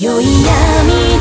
宵闇